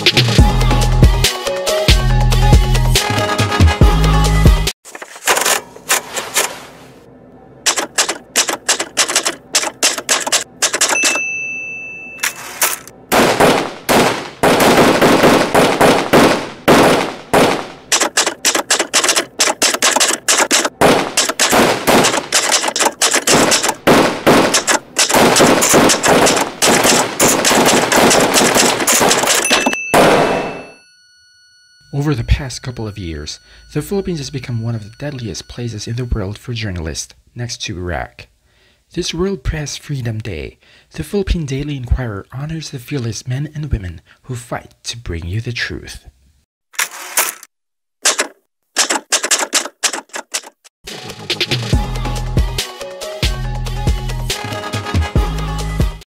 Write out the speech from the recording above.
Thank you. Over the past couple of years, the Philippines has become one of the deadliest places in the world for journalists, next to Iraq. This World Press Freedom Day, the Philippine Daily Inquirer honors the fearless men and women who fight to bring you the truth.